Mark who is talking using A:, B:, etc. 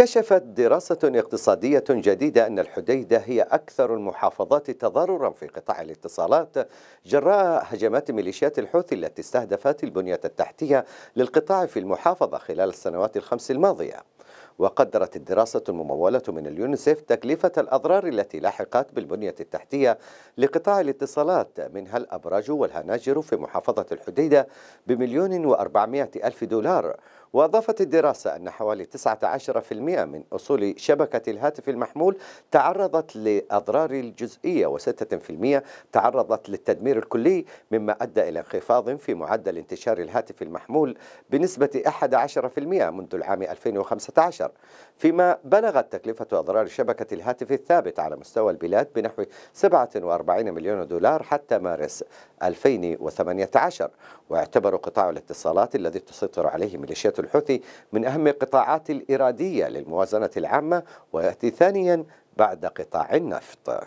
A: كشفت دراسة اقتصادية جديدة أن الحديدة هي أكثر المحافظات تضررا في قطاع الاتصالات جراء هجمات ميليشيات الحوثي التي استهدفت البنية التحتية للقطاع في المحافظة خلال السنوات الخمس الماضية. وقدرت الدراسة الممولة من اليونيسف تكلفة الأضرار التي لاحقت بالبنية التحتية لقطاع الاتصالات منها الأبراج والهناجر في محافظة الحديدة بمليون وأربعمائة ألف دولار. وأضافت الدراسة أن حوالي 19% من أصول شبكة الهاتف المحمول تعرضت لأضرار الجزئية و6% تعرضت للتدمير الكلي مما أدى إلى انخفاض في معدل انتشار الهاتف المحمول بنسبة 11% منذ العام 2015 فيما بلغت تكلفة أضرار شبكة الهاتف الثابت على مستوى البلاد بنحو 47 مليون دولار حتى مارس 2018 واعتبر قطاع الاتصالات الذي تسيطر عليه ميليشيات الحوثي من أهم القطاعات الإرادية للموازنة العامة ويأتي ثانيا بعد قطاع النفط.